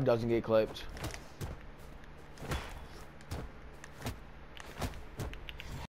Doesn't get clipped.